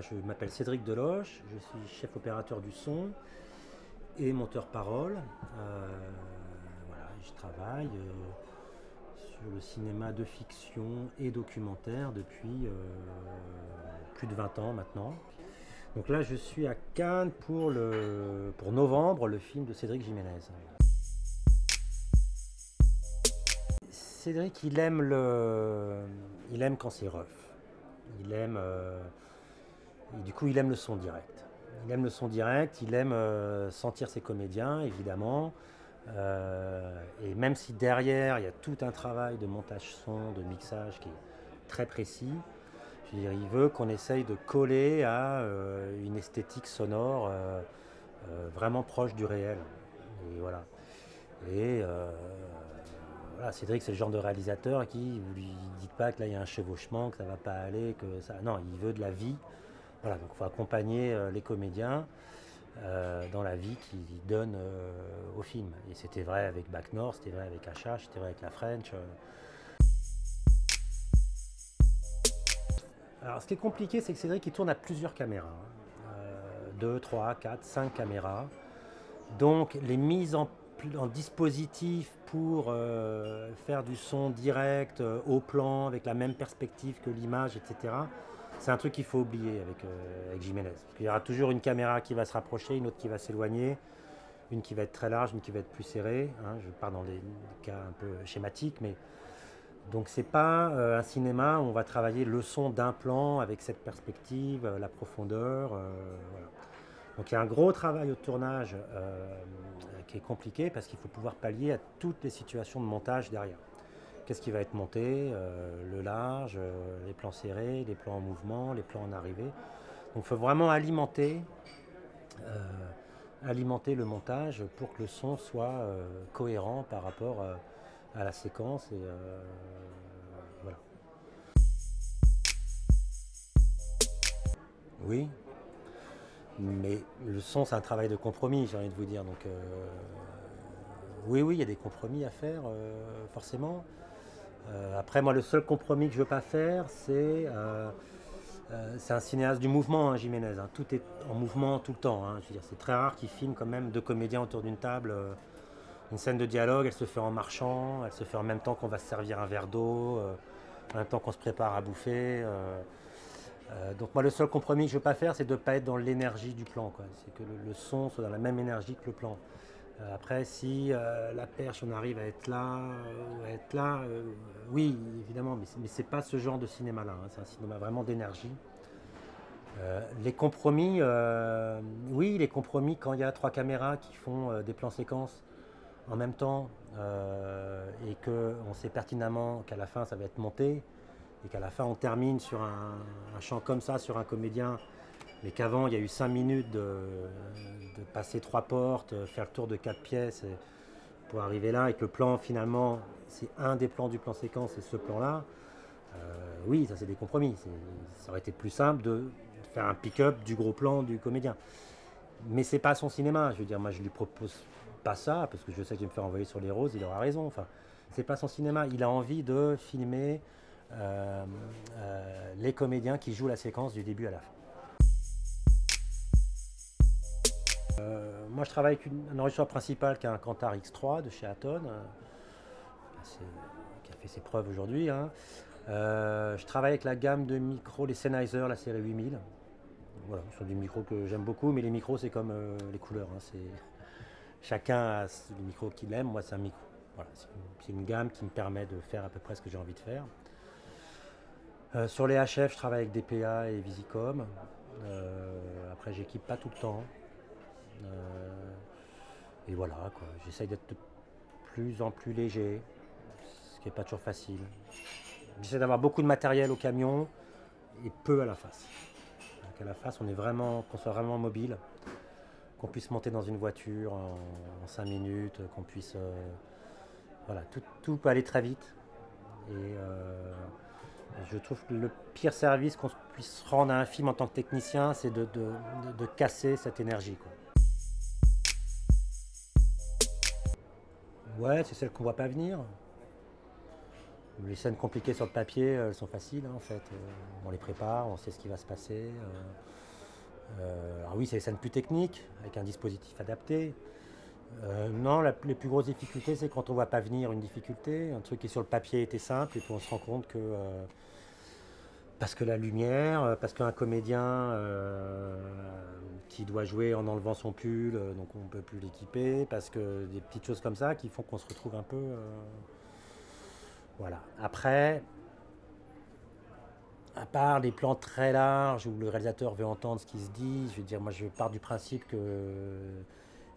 je m'appelle Cédric Deloche, je suis chef opérateur du son et monteur parole. Euh, voilà, je travaille euh, sur le cinéma de fiction et documentaire depuis euh, plus de 20 ans maintenant. Donc là je suis à Cannes pour, le, pour novembre, le film de Cédric Jiménez. Cédric, il aime, le, il aime quand c'est rough. Il aime, du coup, il aime le son direct. Il aime le son direct, il aime euh, sentir ses comédiens, évidemment. Euh, et même si derrière, il y a tout un travail de montage son, de mixage qui est très précis, il veut qu'on essaye de coller à euh, une esthétique sonore vraiment proche du réel. Et voilà. Et voilà, Cédric, c'est le genre de réalisateur qui, vous lui dites pas que là il y a un chevauchement, que ça va pas aller, que ça. Non, il veut de la vie. Voilà, donc il faut accompagner euh, les comédiens euh, dans la vie qu'ils donnent euh, au film. Et c'était vrai avec Bac Nord, c'était vrai avec HH, c'était vrai avec la French. Alors ce qui est compliqué, c'est que Cédric il tourne à plusieurs caméras. 2, 3, 4, 5 caméras. Donc les mises en, dispositif pour faire du son direct, au plan, avec la même perspective que l'image, etc c'est un truc qu'il faut oublier avec, euh, Jiménez. Il y aura toujours une caméra qui va se rapprocher, une autre qui va s'éloigner, une qui va être très large, une qui va être plus serrée. Hein. je pars dans des cas un peu schématiques, mais donc c'est pas euh, un cinéma où on va travailler le son d'un plan avec cette perspective, euh, la profondeur. Donc il y a un gros travail au tournage qui est compliqué parce qu'il faut pouvoir pallier à toutes les situations de montage derrière qu'est-ce qui va être monté, euh, le large, euh, les plans serrés, les plans en mouvement, les plans en arrivée. Donc il faut vraiment alimenter, euh, alimenter le montage pour que le son soit cohérent par rapport à la séquence. Voilà. Oui, mais le son, c'est un travail de compromis, j'ai envie de vous dire. Donc, oui, oui, il y a des compromis à faire, forcément. Euh, après, moi, le seul compromis que je ne veux pas faire, c'est. Euh, euh, c'est un cinéaste du mouvement, hein, Jiménez. Hein. Tout est en mouvement tout le temps. Hein. c'est très rare qu'il filme quand même deux comédiens autour d'une table. une scène de dialogue, elle se fait en marchant, elle se fait en même temps qu'on va se servir un verre d'eau, en même temps qu'on se prépare à bouffer. donc moi, le seul compromis que je ne veux pas faire, c'est de ne pas être dans l'énergie du plan. C'est que le, son soit dans la même énergie que le plan. Euh, après, si euh, la perche, on arrive à être là, euh, oui, évidemment, mais, mais c'est pas ce genre de cinéma-là. Hein. c'est un cinéma vraiment d'énergie. les compromis, oui, les compromis quand il y a trois caméras qui font des plans séquences en même temps et qu'on sait pertinemment qu'à la fin ça va être monté et qu'à la fin on termine sur un, un champ comme ça, sur un comédien mais qu'avant il y a eu cinq minutes de, passer trois portes, faire le tour de quatre pièces pour arriver là, et que le plan finalement c'est un des plans du plan séquence, c'est ce plan-là. Euh, oui, ça c'est des compromis. Ça aurait été plus simple de faire un pick-up du gros plan du comédien. Mais c'est pas son cinéma. Je veux dire, moi je lui propose pas ça parce que je sais que je vais me faire envoyer sur les roses. Il aura raison. Enfin, c'est pas son cinéma. Il a envie de filmer euh, euh, les comédiens qui jouent la séquence du début à la fin. Euh, moi, je travaille avec un enregistreur principal qui est un Cantar X3 de chez Aton, euh, qui a fait ses preuves aujourd'hui. Hein. Euh, je travaille avec la gamme de micros, les Sennheiser, la série 8000. Voilà, ce sont des micros que j'aime beaucoup, mais les micros, c'est comme les couleurs. Hein. Chacun a le micro qu'il aime, moi, c'est un micro. c'est une, gamme qui me permet de faire à peu près ce que j'ai envie de faire. sur les HF, je travaille avec DPA et Visicom. après, j'équipe pas tout le temps. Euh, et voilà, quoi. J'essaye d'être de plus en plus léger, ce qui n'est pas toujours facile. J'essaie d'avoir beaucoup de matériel au camion et peu à la face. Donc à la face, on est vraiment, qu'on soit vraiment mobile, qu'on puisse monter dans une voiture en, 5 minutes, qu'on puisse. Euh, voilà, tout, peut aller très vite. Et euh, je trouve que le pire service qu'on puisse rendre à un film en tant que technicien, c'est de, de, casser cette énergie. Quoi. Ouais, c'est celle qu'on voit pas venir. Les scènes compliquées sur le papier, elles sont faciles hein, en fait. on les prépare, on sait ce qui va se passer. alors oui, c'est les scènes plus techniques, avec un dispositif adapté. non, les plus grosses difficultés, c'est quand on ne voit pas venir une difficulté. Un truc qui sur le papier était simple et puis on se rend compte que parce que la lumière, euh, parce qu'un comédien euh, qui doit jouer en enlevant son pull, euh, donc on ne peut plus l'équiper, parce que des petites choses comme ça qui font qu'on se retrouve un peu. voilà. Après, à part les plans très larges où le réalisateur veut entendre ce qui se dit, je veux dire, moi je pars du principe que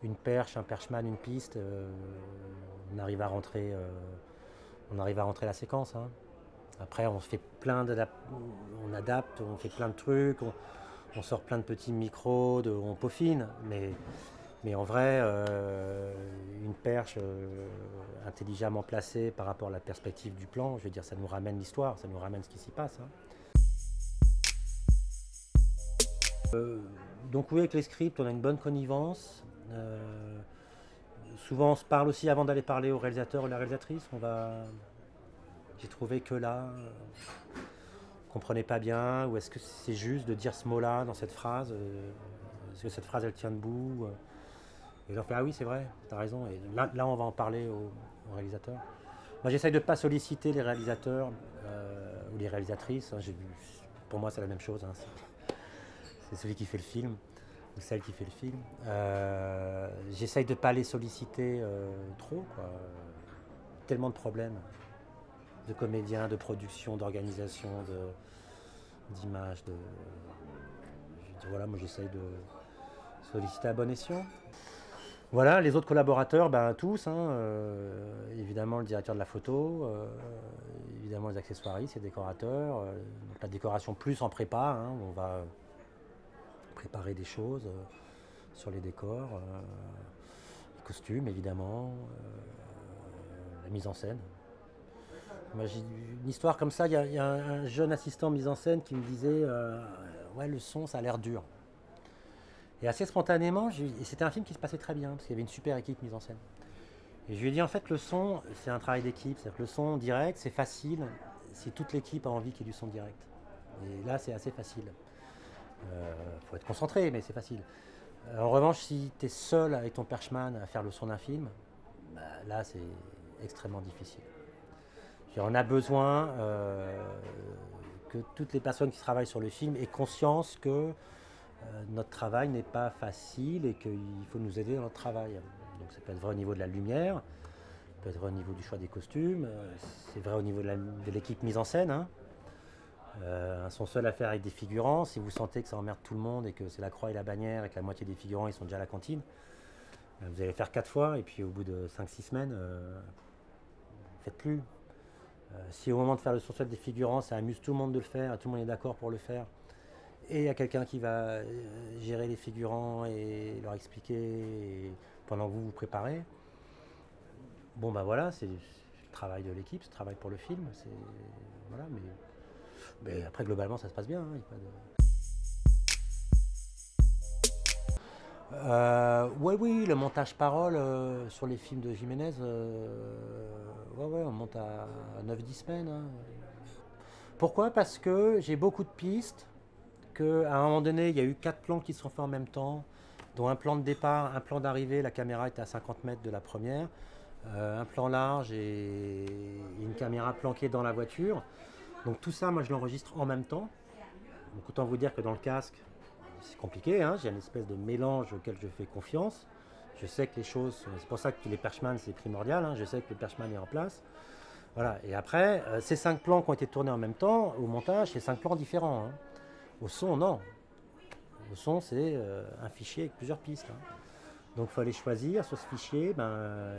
une perche, un perchman, une piste, on arrive à rentrer, on arrive à rentrer la séquence. Hein. Après, on fait plein on adapte, on fait plein de trucs, on, sort plein de petits micros, on peaufine, mais, mais en vrai, euh, une perche euh, intelligemment placée par rapport à la perspective du plan, je veux dire, ça nous ramène l'histoire, ça nous ramène ce qui s'y passe. Hein. Euh, donc oui, avec les scripts, on a une bonne connivence. souvent, on se parle aussi avant d'aller parler au réalisateur ou à la réalisatrice. On va, j'ai trouvé que là, on euh, comprenait pas bien, ou est-ce que c'est juste de dire ce mot-là dans cette phrase euh, Est-ce que cette phrase elle tient debout euh? Et leur fait Ah oui, c'est vrai, tu as raison. Et là, là, on va en parler au, réalisateur. Moi, j'essaye de ne pas solliciter les réalisateurs ou les réalisatrices. Hein, pour moi, c'est la même chose. Hein, c'est celui qui fait le film ou celle qui fait le film. J'essaye de ne pas les solliciter trop. Tellement de problèmes de comédiens, de production, d'organisation, d'image. De, voilà, moi j'essaye de solliciter à bon escient. Voilà, les autres collaborateurs, ben, tous, hein, euh, évidemment le directeur de la photo, euh, évidemment les accessoiristes, les décorateurs, euh, la décoration plus en prépa, hein, on va préparer des choses sur les décors, les costumes évidemment, la mise en scène une histoire comme ça, il y, a un, jeune assistant mise en scène qui me disait euh, Ouais, le son, ça a l'air dur. Et assez spontanément, c'était un film qui se passait très bien, parce qu'il y avait une super équipe mise en scène. Et je lui ai dit En fait, le son, c'est un travail d'équipe. C'est-à-dire que le son direct, c'est facile si toute l'équipe a envie qu'il y ait du son direct. Et là, c'est assez facile. Il euh, faut être concentré, mais c'est facile. En revanche, si tu es seul avec ton perchman à faire le son d'un film, bah, là, c'est extrêmement difficile. On a besoin euh, que toutes les personnes qui travaillent sur le film aient conscience que euh, notre travail n'est pas facile et qu'il faut nous aider dans notre travail. Donc ça peut être vrai au niveau de la lumière, ça peut être vrai au niveau du choix des costumes, euh, c'est vrai au niveau de l'équipe mise en scène. Hein. ils sont seuls à faire avec des figurants. Si vous sentez que ça emmerde tout le monde et que c'est la croix et la bannière et que la moitié des figurants ils sont déjà à la cantine, vous allez faire quatre fois et puis au bout de 5-6 semaines, faites plus. Euh, si au moment de faire le sourcil des figurants, ça amuse tout le monde de le faire, tout le monde est d'accord pour le faire, et il y a quelqu'un qui va euh, gérer les figurants et leur expliquer pendant que vous vous préparez, bon ben voilà, c'est le travail de l'équipe, c'est le travail pour le film, voilà, mais, après globalement ça se passe bien. Hein, Euh, oui, oui, le montage parole euh, sur les films de Jiménez, euh, ouais, ouais, on monte à, 9-10 semaines. Hein. Pourquoi? Parce que j'ai beaucoup de pistes, qu'à un moment donné, il y a eu quatre plans qui sont faits en même temps, dont un plan de départ, un plan d'arrivée, la caméra était à 50 mètres de la première, un plan large et une caméra planquée dans la voiture. Donc tout ça, moi, je l'enregistre en même temps. Donc autant vous dire que dans le casque, c'est compliqué, hein. j'ai une espèce de mélange auquel je fais confiance. Je sais que les choses, c'est pour ça que les perchman c'est primordial, hein. je sais que le perchman est en place. Voilà, et après, euh, ces cinq plans qui ont été tournés en même temps, au montage, c'est cinq plans différents. Hein. Au son, non. Au son, c'est euh, un fichier avec plusieurs pistes. Donc il fallait choisir sur ce fichier, ben,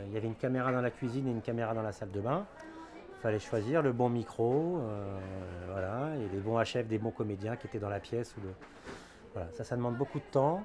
il y avait une caméra dans la cuisine et une caméra dans la salle de bain. Il fallait choisir le bon micro, euh, voilà, et les bons HF des bons comédiens qui étaient dans la pièce ou le, voilà, ça, ça demande beaucoup de temps.